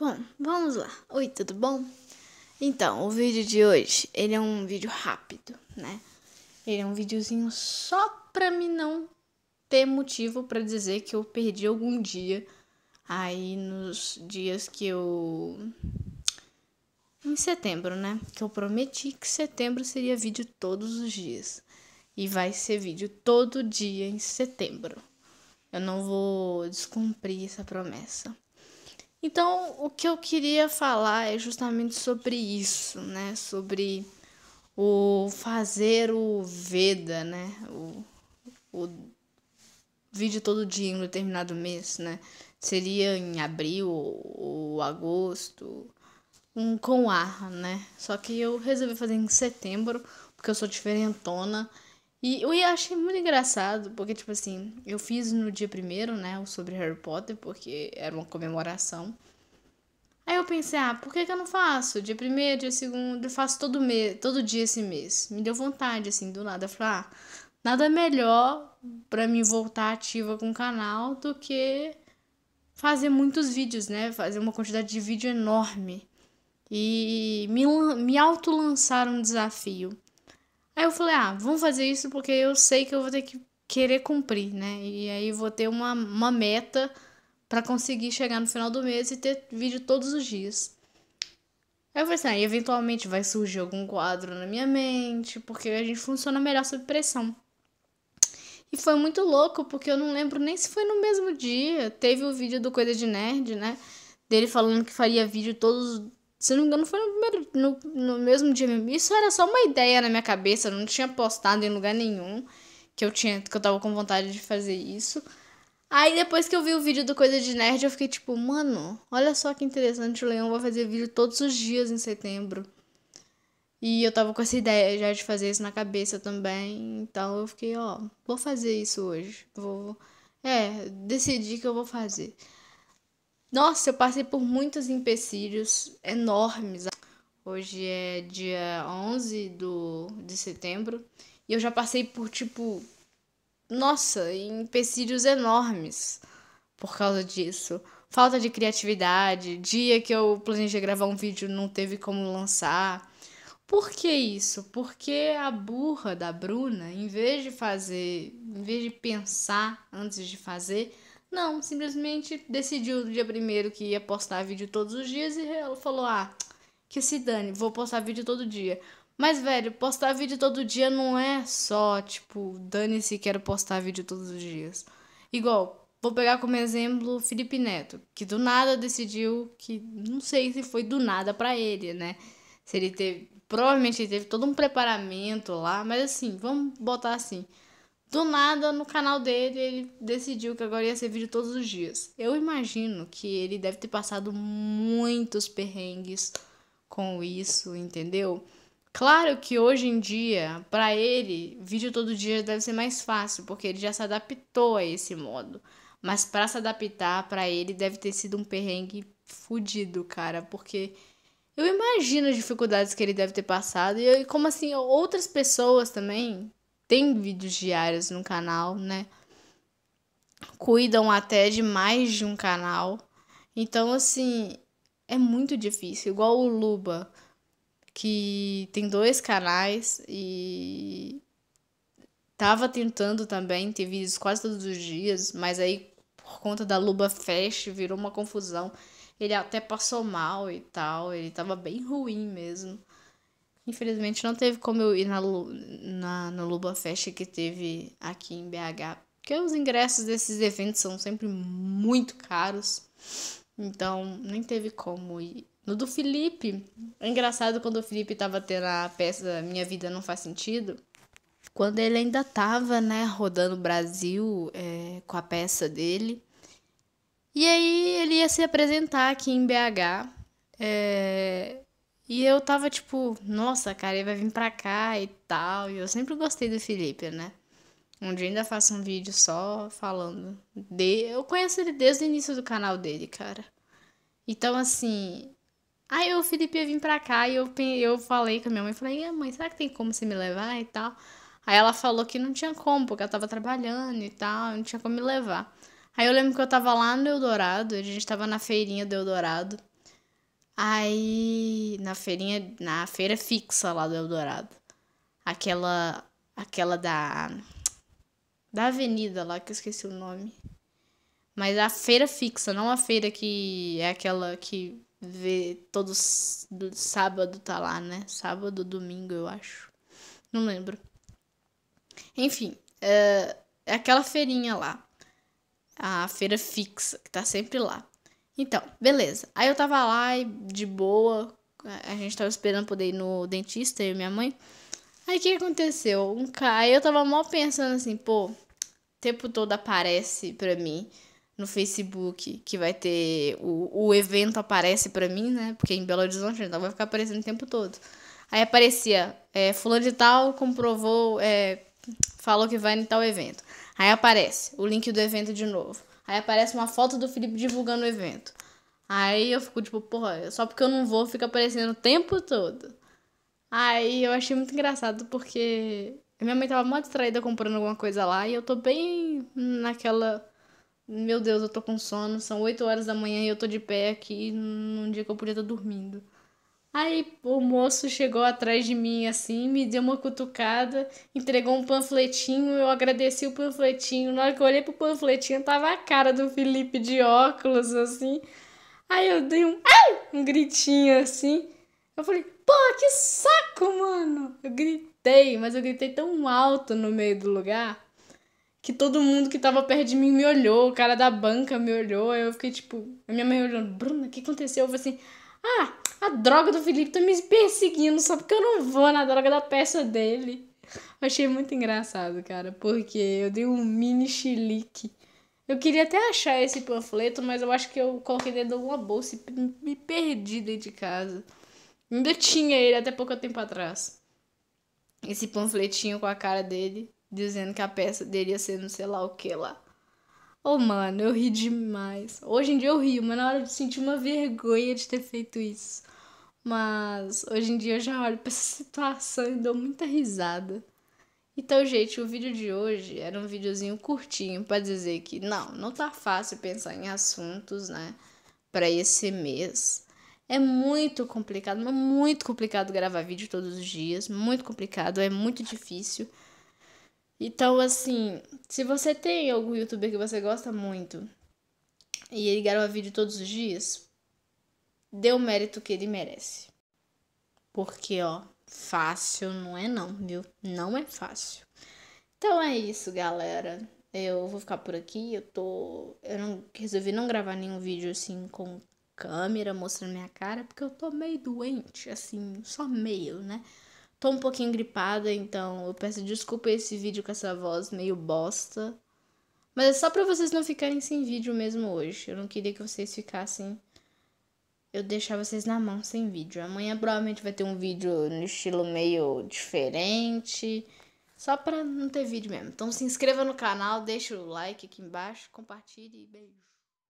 Bom, vamos lá. Oi, tudo bom? Então, o vídeo de hoje, ele é um vídeo rápido, né? Ele é um videozinho só pra mim não ter motivo para dizer que eu perdi algum dia aí nos dias que eu em setembro, né? Que eu prometi que setembro seria vídeo todos os dias. E vai ser vídeo todo dia em setembro. Eu não vou descumprir essa promessa. Então, o que eu queria falar é justamente sobre isso, né? Sobre o fazer o Veda, né? O, o vídeo todo dia em um determinado mês, né? Seria em abril ou agosto, um com ar, né? Só que eu resolvi fazer em setembro, porque eu sou diferentona. E eu achei muito engraçado, porque, tipo assim, eu fiz no dia primeiro, né, o sobre Harry Potter, porque era uma comemoração. Aí eu pensei, ah, por que, que eu não faço? Dia primeiro, dia segundo, eu faço todo, mês, todo dia esse mês. Me deu vontade, assim, do nada. Eu falei, ah, nada melhor para mim voltar ativa com o canal do que fazer muitos vídeos, né? Fazer uma quantidade de vídeo enorme. E me, me auto-lançar um desafio. Aí eu falei, ah, vamos fazer isso porque eu sei que eu vou ter que querer cumprir, né? E aí vou ter uma, uma meta para conseguir chegar no final do mês e ter vídeo todos os dias. Aí eu falei assim, ah, eventualmente vai surgir algum quadro na minha mente, porque a gente funciona melhor sob pressão. E foi muito louco, porque eu não lembro nem se foi no mesmo dia. Teve o vídeo do Coisa de Nerd, né? Dele falando que faria vídeo todos se não me engano, foi no, primeiro, no, no mesmo dia mesmo. Isso era só uma ideia na minha cabeça, não tinha postado em lugar nenhum que eu tinha que eu tava com vontade de fazer isso. Aí depois que eu vi o vídeo do Coisa de Nerd, eu fiquei tipo, mano, olha só que interessante, o Leão vai fazer vídeo todos os dias em setembro. E eu tava com essa ideia já de fazer isso na cabeça também. Então eu fiquei, ó, vou fazer isso hoje. Vou. É, decidi que eu vou fazer. Nossa, eu passei por muitos empecilhos enormes. Hoje é dia 11 do, de setembro e eu já passei por, tipo, nossa, empecilhos enormes por causa disso. Falta de criatividade, dia que eu planejei gravar um vídeo não teve como lançar. Por que isso? Porque a burra da Bruna, em vez de fazer, em vez de pensar antes de fazer, não, simplesmente decidiu no dia primeiro que ia postar vídeo todos os dias e ela falou: ah, que se dane, vou postar vídeo todo dia. Mas, velho, postar vídeo todo dia não é só, tipo, dane-se, quero postar vídeo todos os dias. Igual, vou pegar como exemplo Felipe Neto, que do nada decidiu que, não sei se foi do nada para ele, né? Se ele teve, provavelmente ele teve todo um preparamento lá, mas assim, vamos botar assim. Do nada, no canal dele, ele decidiu que agora ia ser vídeo todos os dias. Eu imagino que ele deve ter passado muitos perrengues com isso, entendeu? Claro que hoje em dia, para ele, vídeo todo dia deve ser mais fácil, porque ele já se adaptou a esse modo. Mas para se adaptar, para ele deve ter sido um perrengue fudido, cara, porque eu imagino as dificuldades que ele deve ter passado e como assim outras pessoas também tem vídeos diários no canal, né? Cuidam até de mais de um canal. Então, assim, é muito difícil. Igual o Luba, que tem dois canais e tava tentando também ter vídeos quase todos os dias, mas aí por conta da Luba Fest virou uma confusão. Ele até passou mal e tal, ele tava bem ruim mesmo. Infelizmente não teve como eu ir na, na, no Luba Fest que teve aqui em BH. Porque os ingressos desses eventos são sempre muito caros. Então, nem teve como ir. No do Felipe, é engraçado quando o Felipe tava tendo a peça Minha Vida Não Faz Sentido. Quando ele ainda tava, né, rodando o Brasil é, com a peça dele. E aí ele ia se apresentar aqui em BH. É, e eu tava tipo, nossa, cara, ele vai vir pra cá e tal. E eu sempre gostei do Felipe, né? Um dia ainda faço um vídeo só falando. De... Eu conheço ele desde o início do canal dele, cara. Então, assim. Aí o Felipe ia vir pra cá e eu, eu falei com a minha mãe. Falei, mãe, será que tem como você me levar e tal? Aí ela falou que não tinha como, porque ela tava trabalhando e tal, não tinha como me levar. Aí eu lembro que eu tava lá no Eldorado, a gente tava na feirinha do Eldorado. Aí, na feirinha, na feira fixa lá do Eldorado. Aquela, aquela da, da avenida lá, que eu esqueci o nome. Mas a feira fixa, não a feira que é aquela que vê todos sábado tá lá, né? Sábado, domingo, eu acho. Não lembro. Enfim, é, é aquela feirinha lá. A feira fixa, que tá sempre lá. Então, beleza. Aí eu tava lá de boa. A gente tava esperando poder ir no dentista, e minha mãe. Aí o que aconteceu? Um cara, aí eu tava mal pensando assim, pô, o tempo todo aparece pra mim no Facebook que vai ter. O, o evento aparece pra mim, né? Porque em Belo Horizonte então vai ficar aparecendo o tempo todo. Aí aparecia, é, fulano de tal comprovou, é, falou que vai em tal evento. Aí aparece o link do evento de novo. Aí aparece uma foto do Felipe divulgando o evento. Aí eu fico tipo, porra, só porque eu não vou, fica aparecendo o tempo todo. Aí eu achei muito engraçado porque minha mãe tava muito distraída comprando alguma coisa lá e eu tô bem naquela. Meu Deus, eu tô com sono, são 8 horas da manhã e eu tô de pé aqui num dia que eu podia estar dormindo. Aí o moço chegou atrás de mim assim, me deu uma cutucada, entregou um panfletinho, eu agradeci o panfletinho. Na hora que eu olhei pro panfletinho, tava a cara do Felipe de óculos, assim. Aí eu dei um, ai, um gritinho assim. Eu falei, pô, que saco, mano! Eu gritei, mas eu gritei tão alto no meio do lugar que todo mundo que tava perto de mim me olhou, o cara da banca me olhou. Eu fiquei tipo, a minha mãe olhando, Bruna, o que aconteceu? Eu falei assim, ah, a droga do Felipe tá me perseguindo só porque eu não vou na droga da peça dele. Achei muito engraçado, cara, porque eu dei um mini chilique. Eu queria até achar esse panfleto, mas eu acho que eu coloquei dentro de alguma bolsa e me perdi dentro de casa. Ainda tinha ele até pouco tempo atrás. Esse panfletinho com a cara dele, dizendo que a peça dele ia ser não sei lá o que lá. Oh, mano, eu ri demais. Hoje em dia eu rio, mas na hora de sentir uma vergonha de ter feito isso. Mas hoje em dia eu já olho pra essa situação e dou muita risada. Então, gente, o vídeo de hoje era um videozinho curtinho para dizer que não, não tá fácil pensar em assuntos, né, para esse mês. É muito complicado, mas muito complicado gravar vídeo todos os dias, muito complicado, é muito difícil. Então, assim, se você tem algum youtuber que você gosta muito e ele grava vídeo todos os dias, dê o mérito que ele merece. Porque, ó, fácil não é não, viu? Não é fácil. Então é isso, galera. Eu vou ficar por aqui. Eu tô. Eu não resolvi não gravar nenhum vídeo assim com câmera mostrando minha cara, porque eu tô meio doente, assim, só meio, né? Tô um pouquinho gripada, então eu peço desculpa esse vídeo com essa voz meio bosta. Mas é só pra vocês não ficarem sem vídeo mesmo hoje. Eu não queria que vocês ficassem eu deixar vocês na mão sem vídeo. Amanhã provavelmente vai ter um vídeo no estilo meio diferente. Só pra não ter vídeo mesmo. Então se inscreva no canal, deixa o like aqui embaixo, compartilhe e beijo.